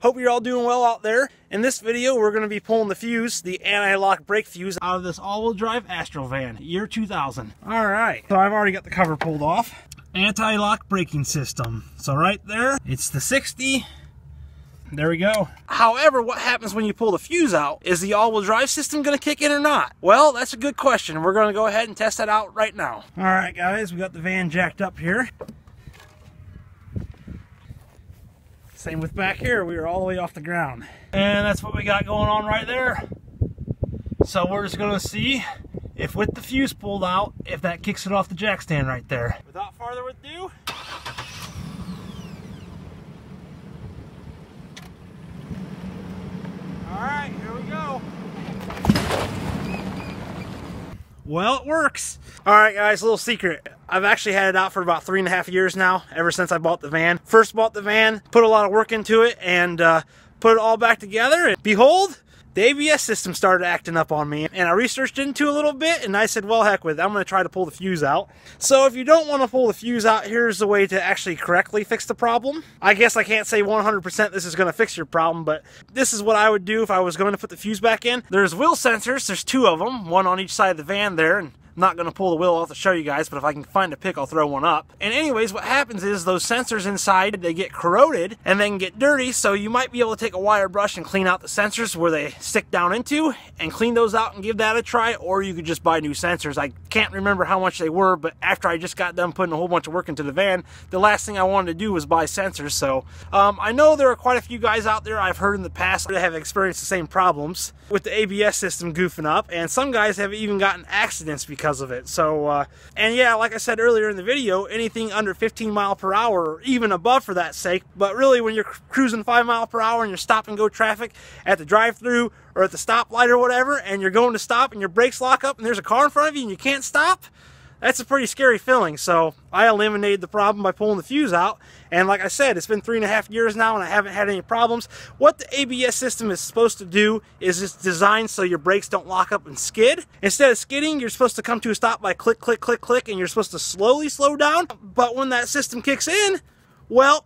Hope you're all doing well out there. In this video, we're going to be pulling the fuse, the anti-lock brake fuse, out of this all-wheel drive Astro van, year 2000. All right, so I've already got the cover pulled off. Anti-lock braking system. So right there, it's the 60. There we go. However, what happens when you pull the fuse out? Is the all-wheel drive system going to kick in or not? Well, that's a good question. We're going to go ahead and test that out right now. All right, guys, we got the van jacked up here. Same with back here, we are all the way off the ground. And that's what we got going on right there. So we're just gonna see if with the fuse pulled out, if that kicks it off the jack stand right there. Without farther ado, all right, here we go. Well, it works. All right, guys, a little secret. I've actually had it out for about three and a half years now, ever since I bought the van. First bought the van, put a lot of work into it, and uh, put it all back together, and behold, the ABS system started acting up on me and I researched into a little bit and I said, well, heck with it. I'm going to try to pull the fuse out. So if you don't want to pull the fuse out, here's the way to actually correctly fix the problem. I guess I can't say 100% this is going to fix your problem, but this is what I would do if I was going to put the fuse back in. There's wheel sensors. There's two of them, one on each side of the van there. And not going to pull the wheel off to show you guys, but if I can find a pick, I'll throw one up. And anyways, what happens is those sensors inside, they get corroded and then get dirty, so you might be able to take a wire brush and clean out the sensors where they stick down into and clean those out and give that a try, or you could just buy new sensors. I can't remember how much they were, but after I just got done putting a whole bunch of work into the van, the last thing I wanted to do was buy sensors. So um, I know there are quite a few guys out there I've heard in the past that have experienced the same problems with the ABS system goofing up, and some guys have even gotten accidents because of it. So, uh, and yeah, like I said earlier in the video, anything under 15 mile per hour, or even above for that sake, but really when you're cruising 5 mile per hour and you're stop and go traffic at the drive-through or at the stoplight or whatever, and you're going to stop and your brakes lock up and there's a car in front of you and you can't stop, that's a pretty scary feeling. So I eliminated the problem by pulling the fuse out. And like I said, it's been three and a half years now and I haven't had any problems. What the ABS system is supposed to do is it's designed so your brakes don't lock up and skid. Instead of skidding, you're supposed to come to a stop by click, click, click, click, and you're supposed to slowly slow down. But when that system kicks in, well,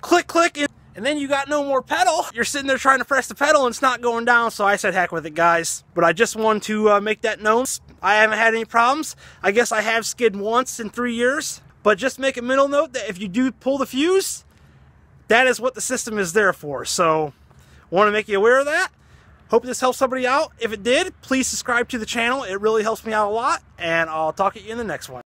click, click, and and then you got no more pedal. You're sitting there trying to press the pedal and it's not going down, so I said heck with it, guys. But I just wanted to uh, make that known. I haven't had any problems. I guess I have skid once in three years. But just make a mental note that if you do pull the fuse, that is what the system is there for. So, want to make you aware of that. Hope this helps somebody out. If it did, please subscribe to the channel. It really helps me out a lot. And I'll talk to you in the next one.